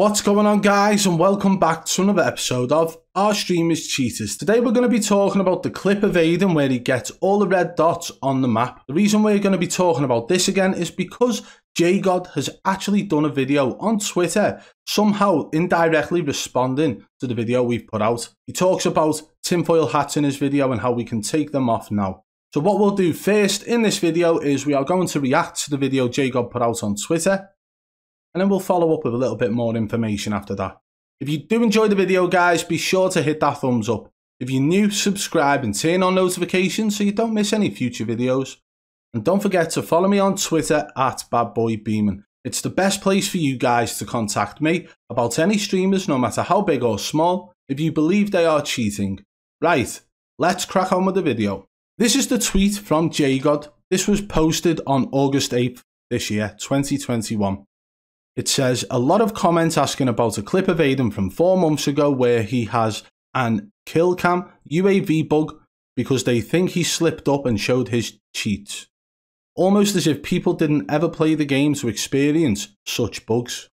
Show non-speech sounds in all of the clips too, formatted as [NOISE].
What's going on guys and welcome back to another episode of Our Stream is Cheaters. Today we're going to be talking about the clip of Aydan where he gets all the red dots on the map. The reason we're going to be talking about this again is because JGod has actually done a video on Twitter somehow indirectly responding to the video we've put out. He talks about tinfoil hats in his video and how we can take them off now. So what we'll do first in this video is we are going to react to the video JGod put out on Twitter and then we'll follow up with a little bit more information after that. If you do enjoy the video, guys, be sure to hit that thumbs up. If you're new, subscribe and turn on notifications so you don't miss any future videos. And don't forget to follow me on Twitter at BadBoyBeaman. It's the best place for you guys to contact me about any streamers, no matter how big or small, if you believe they are cheating. Right, let's crack on with the video. This is the tweet from JGod. This was posted on August 8th this year, 2021. It says a lot of comments asking about a clip of Aydan from four months ago where he has an kill cam UAV bug because they think he slipped up and showed his cheats. Almost as if people didn't ever play the game to experience such bugs.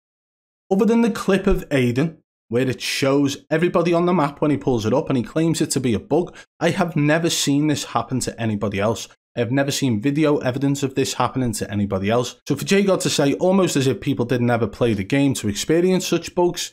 Other than the clip of Aydan, where it shows everybody on the map when he pulls it up and he claims it to be a bug, I have never seen this happen to anybody else. I have never seen video evidence of this happening to anybody else. So for JGod to say almost as if people didn't ever play the game to experience such bugs,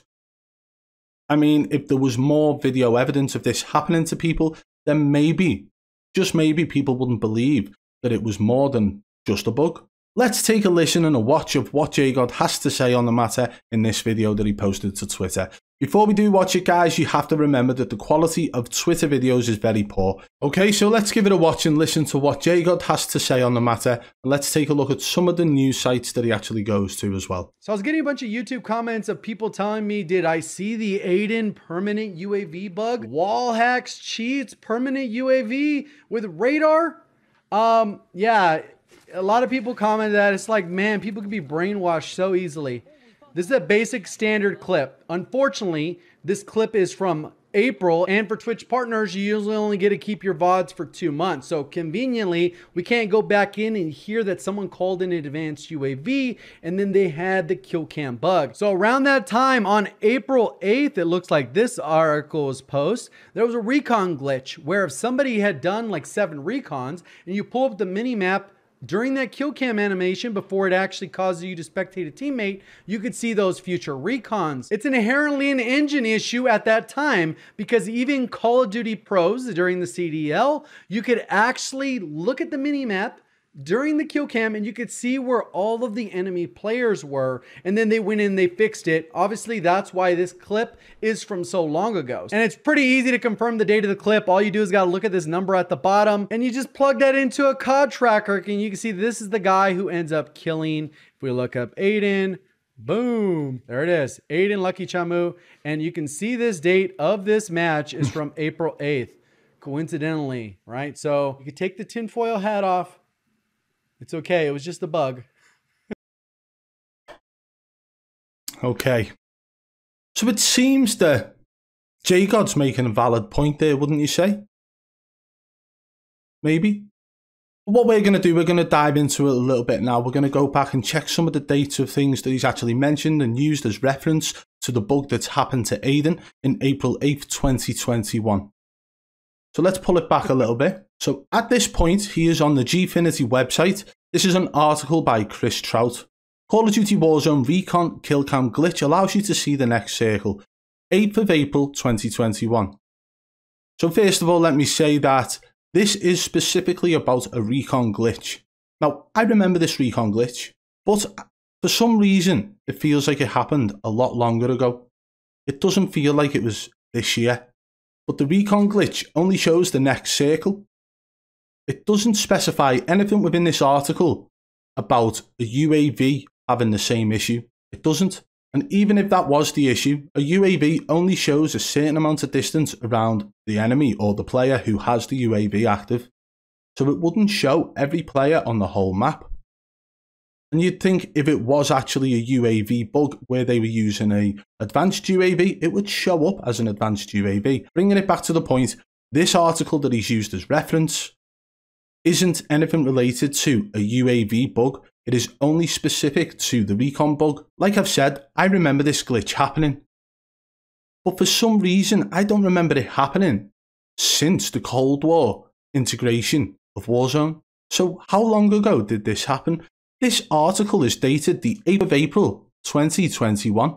I mean, if there was more video evidence of this happening to people, then maybe, just maybe, people wouldn't believe that it was more than just a bug. Let's take a listen and a watch of what JGod has to say on the matter in this video that he posted to Twitter. Before we do watch it guys, you have to remember that the quality of Twitter videos is very poor. Okay, so let's give it a watch and listen to what JGod has to say on the matter. And let's take a look at some of the news sites that he actually goes to as well. So I was getting a bunch of YouTube comments of people telling me, did I see the Aydan permanent UAV bug? Wall hacks, cheats, permanent UAV with radar? Um, yeah, a lot of people commented that. It's like, man, people can be brainwashed so easily. This is a basic standard clip. Unfortunately, this clip is from April, and for Twitch partners, you usually only get to keep your VODs for two months. So conveniently, we can't go back in and hear that someone called in an advanced UAV and then they had the kill cam bug. So around that time, on April 8th, it looks like this article was post, there was a recon glitch where if somebody had done like seven recons and you pull up the mini map during that kill cam animation before it actually causes you to spectate a teammate, you could see those future recons. It's inherently an engine issue at that time because even Call of Duty pros during the CDL, you could actually look at the minimap during the kill cam and you could see where all of the enemy players were and then they went in they fixed it obviously that's why this clip is from so long ago and it's pretty easy to confirm the date of the clip all you do is got to look at this number at the bottom and you just plug that into a COD tracker and you can see this is the guy who ends up killing if we look up Aiden Boom. There it is. Aiden Lucky Chamu. And you can see this date of this match is from [LAUGHS] April 8th, coincidentally, right? So you can take the tinfoil hat off, it's okay. It was just a bug. okay. So it seems that J God's making a valid point there, wouldn't you say? Maybe. What we're going to do, we're going to dive into it a little bit now. We're going to go back and check some of the dates of things that he's actually mentioned and used as reference to the bug that's happened to Aydan in April 8th, 2021. So let's pull it back a little bit. So at this point, he is on the Gfinity website. This is an article by Chris Trout. Call of Duty Warzone Recon Killcam glitch allows you to see the next circle. 8th of April 2021. So first of all, let me say that this is specifically about a recon glitch. Now, I remember this recon glitch, but for some reason, it feels like it happened a lot longer ago. It doesn't feel like it was this year. But the recon glitch only shows the next circle. It doesn't specify anything within this article about a UAV having the same issue. It doesn't. And even if that was the issue, a UAV only shows a certain amount of distance around the enemy or the player who has the UAV active. So it wouldn't show every player on the whole map. And you'd think if it was actually a UAV bug where they were using a advanced UAV, it would show up as an advanced UAV. Bringing it back to the point, this article that he's used as reference isn't anything related to a UAV bug. It is only specific to the recon bug. Like I've said, I remember this glitch happening. But for some reason, I don't remember it happening since the Cold War integration of Warzone. So how long ago did this happen? This article is dated the 8th of April 2021.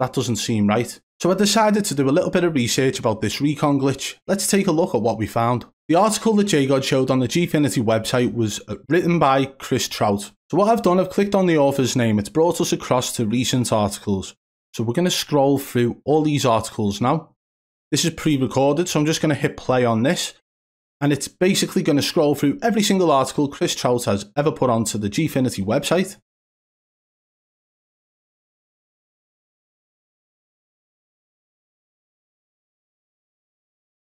That doesn't seem right. So I decided to do a little bit of research about this recon glitch. Let's take a look at what we found. The article that JGod showed on the Gfinity website was uh, written by Chris Trout. So what I've done, I've clicked on the author's name. It's brought us across to recent articles. So we're going to scroll through all these articles now. This is pre-recorded, so I'm just going to hit play on this. And it's basically going to scroll through every single article Chris Trout has ever put onto the Gfinity website.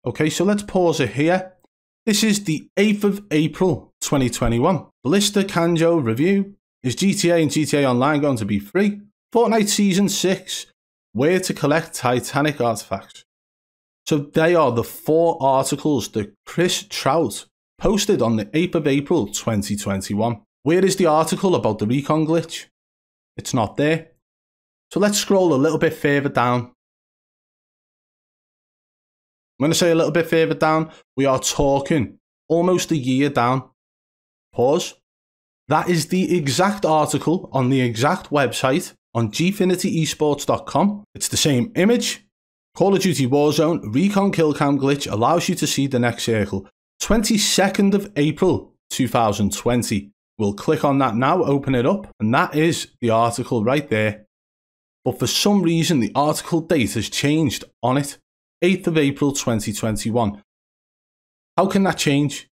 Okay, so let's pause it here. This is the 8th of April 2021. Ballista Kanjo review. Is GTA and GTA Online going to be free? Fortnite Season 6. Where to collect Titanic artifacts. So they are the four articles that Chris Trout posted on the 8th of April 2021. Where is the article about the recon glitch? It's not there. So let's scroll a little bit further down. I'm going to say a little bit further down. We are talking almost a year down. Pause. That is the exact article on the exact website on gfinityesports.com. It's the same image. Call of Duty Warzone Recon Killcam glitch allows you to see the next circle. 22nd of April 2020. We'll click on that now, open it up, and that is the article right there. But for some reason, the article date has changed on it. 8th of April 2021. How can that change?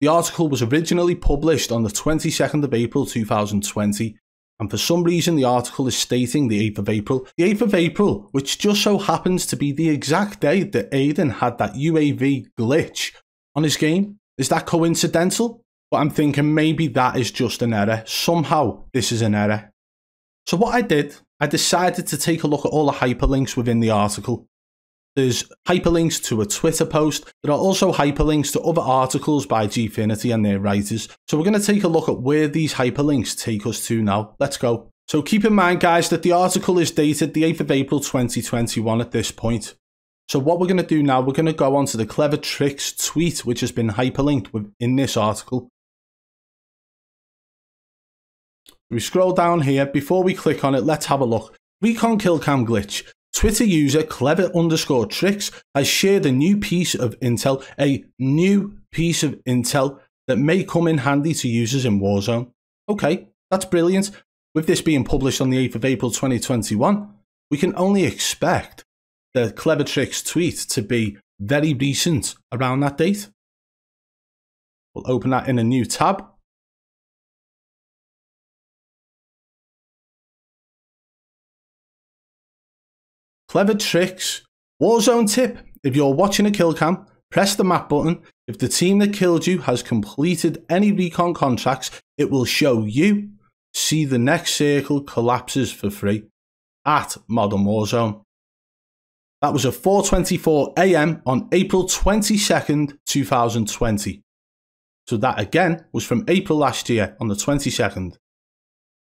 The article was originally published on the 22nd of April 2020 and for some reason the article is stating the 8th of April. The 8th of April, which just so happens to be the exact day that Aydan had that UAV glitch on his game. Is that coincidental? But I'm thinking maybe that is just an error. Somehow this is an error. So what I did, I decided to take a look at all the hyperlinks within the article. There's hyperlinks to a Twitter post. There are also hyperlinks to other articles by Gfinity and their writers. So we're going to take a look at where these hyperlinks take us to now. Let's go. So keep in mind, guys, that the article is dated the 8th of April 2021 at this point. So what we're going to do now, we're going to go on to the Clever Tricks tweet, which has been hyperlinked in this article. We scroll down here. Before we click on it, let's have a look. Recon Killcam glitch. Twitter user clever underscore tricks has shared a new piece of intel, a new piece of intel that may come in handy to users in Warzone. Okay, that's brilliant. With this being published on the 8th of April 2021, we can only expect the Clever Tricks tweet to be very recent around that date. We'll open that in a new tab. Clever tricks. Warzone tip. If you're watching a kill cam, press the map button. If the team that killed you has completed any recon contracts, it will show you. See the next circle collapses for free at Modern Warzone. That was at 4.24 am on April 22nd, 2020. So that again was from April last year on the 22nd.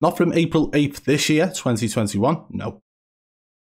Not from April 8th this year, 2021, no.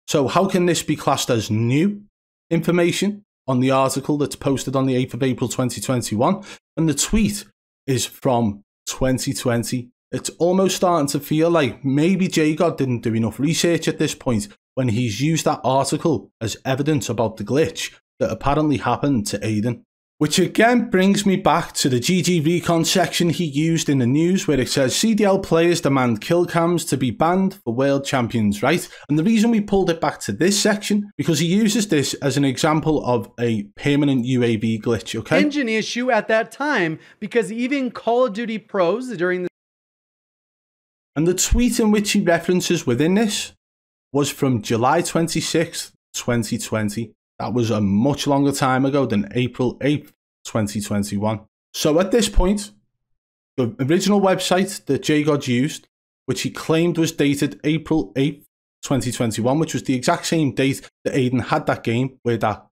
So how can this be classed as new information on the article that's posted on the 8th of April 2021? And the tweet is from 2020. It's almost starting to feel like maybe JGod didn't do enough research at this point when he's used that article as evidence about the glitch that apparently happened to Aydan. Which again brings me back to the GG Recon section he used in the news where it says CDL players demand kill cams to be banned for world champions, right? And the reason we pulled it back to this section, because he uses this as an example of a permanent UAV glitch, okay? Engine issue at that time because even Call of Duty pros during the and the tweet in which he references within this was from July 26th, 2020. That was a much longer time ago than April 8th, 2021. So at this point, the original website that JGod used, which he claimed was dated April 8th, 2021, which was the exact same date that Aydan had that game where that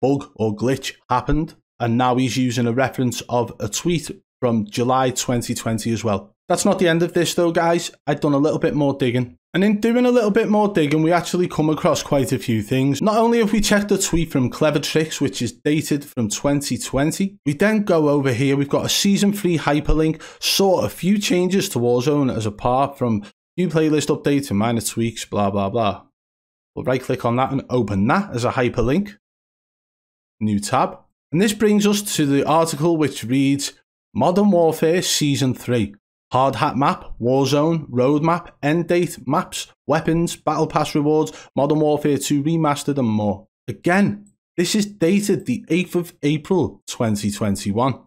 bug or glitch happened. And now he's using a reference of a tweet from July 2020 as well. That's not the end of this though, guys. I've done a little bit more digging. And in doing a little bit more digging, we actually come across quite a few things. Not only have we checked the tweet from Clever Tricks, which is dated from 2020, we then go over here, we've got a season 3 hyperlink, saw a few changes to Warzone as apart from new playlist updates and minor tweaks, blah, blah, blah. We'll right click on that and open that as a hyperlink. New tab. And this brings us to the article which reads Modern Warfare Season 3. Hard hat map, Warzone, roadmap, end date, maps, weapons, battle pass rewards, Modern Warfare 2 remastered and more. Again, this is dated the 8th of April 2021.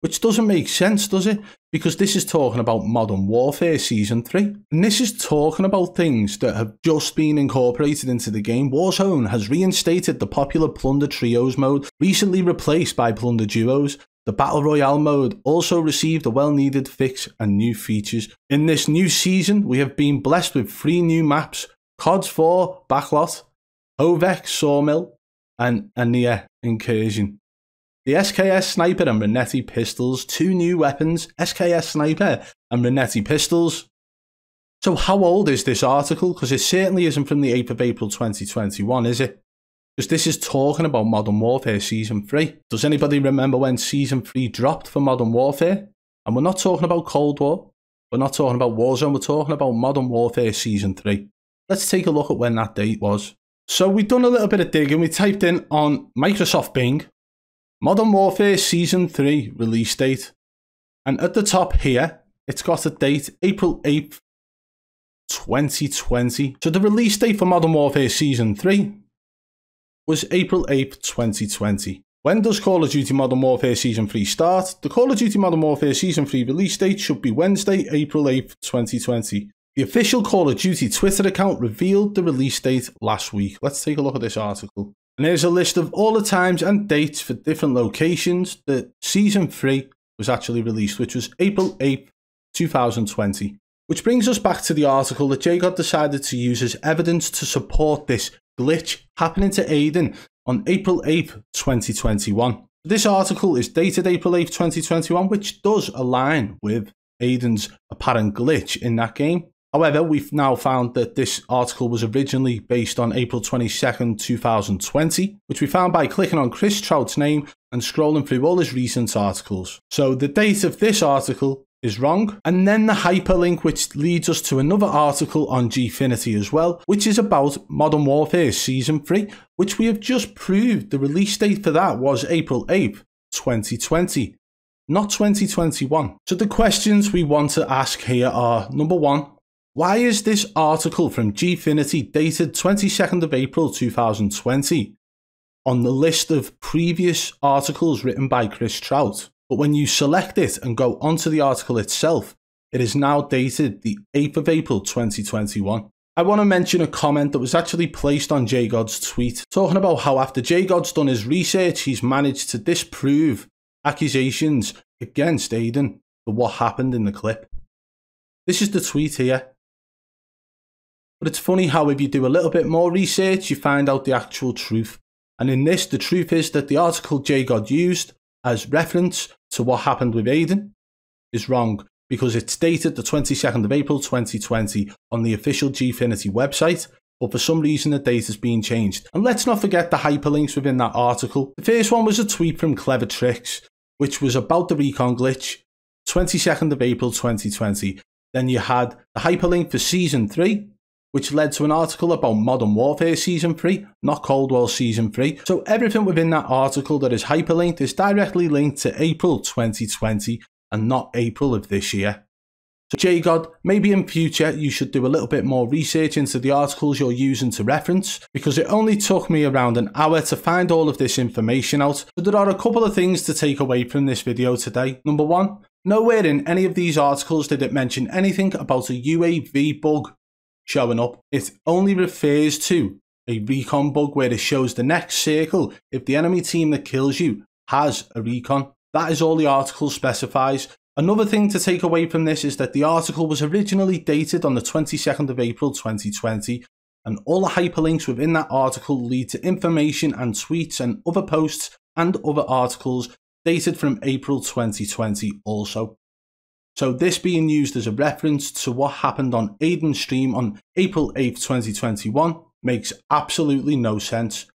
Which doesn't make sense, does it? Because this is talking about Modern Warfare Season 3. And this is talking about things that have just been incorporated into the game. Warzone has reinstated the popular Plunder Trios mode, recently replaced by Plunder Duos, the Battle Royale mode also received a well needed fix and new features. In this new season, we have been blessed with three new maps CODS 4 Backlot, Hovek Sawmill, and Aniyah Incursion. The SKS Sniper and Renetti pistols, two new weapons, SKS Sniper and Renetti pistols. So, how old is this article? Because it certainly isn't from the 8th of April 2021, is it? Because this is talking about Modern Warfare Season 3. Does anybody remember when Season 3 dropped for Modern Warfare? And we're not talking about Cold War. We're not talking about Warzone. We're talking about Modern Warfare Season 3. Let's take a look at when that date was. So we've done a little bit of digging. We typed in on Microsoft Bing, Modern Warfare Season 3 release date. And at the top here, it's got a date, April 8th, 2020. So the release date for Modern Warfare Season 3 was April 8th, 2020. When does Call of Duty Modern Warfare Season 3 start? The Call of Duty Modern Warfare Season 3 release date should be Wednesday, April 8th, 2020. The official Call of Duty Twitter account revealed the release date last week. Let's take a look at this article. And here's a list of all the times and dates for different locations that Season 3 was actually released, which was April 8th, 2020. Which brings us back to the article that JGod decided to use as evidence to support this glitch happening to Aydan on April 8th, 2021. This article is dated April 8th, 2021, which does align with Aydan's apparent glitch in that game. However, we've now found that this article was originally based on April 22nd, 2020, which we found by clicking on Chris Trout's name and scrolling through all his recent articles. So the date of this article is wrong. And then the hyperlink, which leads us to another article on Gfinity as well, which is about Modern Warfare Season 3, which we have just proved the release date for that was April 8th, 2020, not 2021. So the questions we want to ask here are number one, why is this article from Gfinity dated 22nd of April 2020 on the list of previous articles written by Chris Trout? But when you select it and go onto the article itself, it is now dated the 8th of April 2021. I want to mention a comment that was actually placed on JGod's tweet talking about how after JGod's done his research, he's managed to disprove accusations against Aydan for what happened in the clip. This is the tweet here. But it's funny how if you do a little bit more research, you find out the actual truth. And in this, the truth is that the article JGod used as reference to what happened with Aydan is wrong because it's dated the 22nd of April 2020 on the official Gfinity website, but for some reason the date has been changed. And let's not forget the hyperlinks within that article. The first one was a tweet from Clever Tricks, which was about the recon glitch, 22nd of April 2020. Then you had the hyperlink for Season 3, which led to an article about Modern Warfare Season 3, not Cold War Season 3. So everything within that article that is hyperlinked is directly linked to April 2020 and not April of this year. So JGod, maybe in future you should do a little bit more research into the articles you're using to reference, because it only took me around an hour to find all of this information out. but there are a couple of things to take away from this video today. Number one, nowhere in any of these articles did it mention anything about a UAV bug showing up. It only refers to a recon bug where it shows the next circle if the enemy team that kills you has a recon. That is all the article specifies. Another thing to take away from this is that the article was originally dated on the 22nd of April 2020 and all the hyperlinks within that article lead to information and tweets and other posts and other articles dated from April 2020 also. So this being used as a reference to what happened on Aydan's stream on April 8th, 2021 makes absolutely no sense.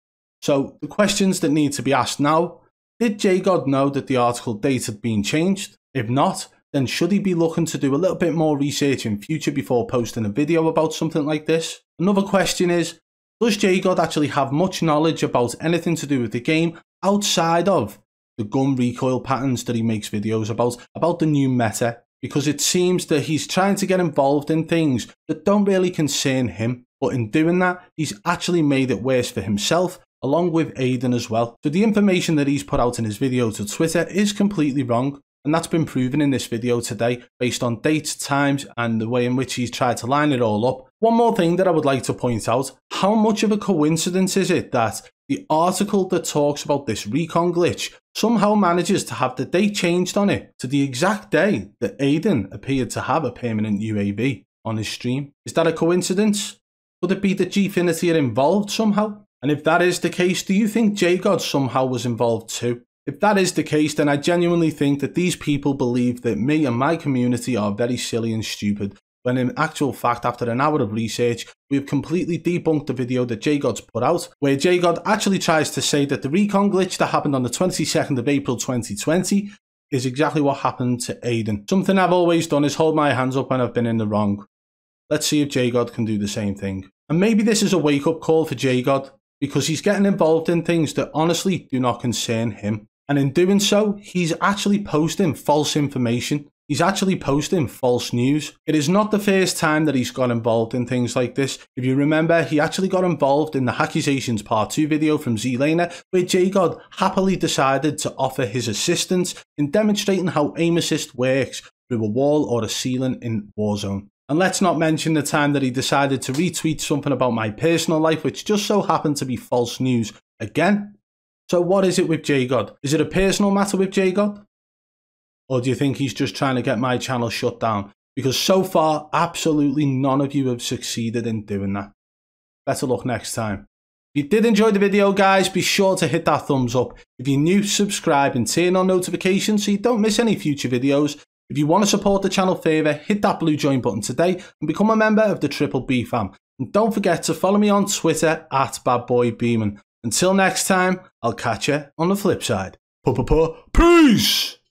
So the questions that need to be asked now, did JGod know that the article date had been changed? If not, then should he be looking to do a little bit more research in future before posting a video about something like this? Another question is, does JGod actually have much knowledge about anything to do with the game outside of the gun recoil patterns that he makes videos about, about the new meta? Because it seems that he's trying to get involved in things that don't really concern him, but in doing that, he's actually made it worse for himself along with Aydan as well. So the information that he's put out in his video to Twitter is completely wrong. And that's been proven in this video today based on dates, times, and the way in which he's tried to line it all up. One more thing that I would like to point out, how much of a coincidence is it that the article that talks about this recon glitch somehow manages to have the date changed on it to the exact day that Aydan appeared to have a permanent UAV on his stream? Is that a coincidence? Could it be that Gfinity are involved somehow? And if that is the case, do you think JGod somehow was involved too? If that is the case, then I genuinely think that these people believe that me and my community are very silly and stupid, when in actual fact, after an hour of research, we have completely debunked the video that JGod's put out, where JGod actually tries to say that the recon glitch that happened on the 22nd of April 2020 is exactly what happened to Aydan. Something I've always done is hold my hands up when I've been in the wrong. Let's see if JGod can do the same thing. And maybe this is a wake up call for JGod, because he's getting involved in things that honestly do not concern him. And in doing so, he's actually posting false information. He's actually posting false news. It is not the first time that he's got involved in things like this. If you remember, he actually got involved in the Accusations Part 2 video from Zelena, where JGod happily decided to offer his assistance in demonstrating how aim assist works through a wall or a ceiling in Warzone. And let's not mention the time that he decided to retweet something about my personal life, which just so happened to be false news again. So what is it with JGod? Is it a personal matter with JGod? Or do you think he's just trying to get my channel shut down? Because so far, absolutely none of you have succeeded in doing that. Better luck next time. If you did enjoy the video, guys, be sure to hit that thumbs up. If you're new, subscribe and turn on notifications so you don't miss any future videos. If you want to support the channel further, hit that blue join button today and become a member of the Triple B fam. And don't forget to follow me on Twitter at BadBoyBeaman. Until next time, I'll catch you on the flip side. Peace!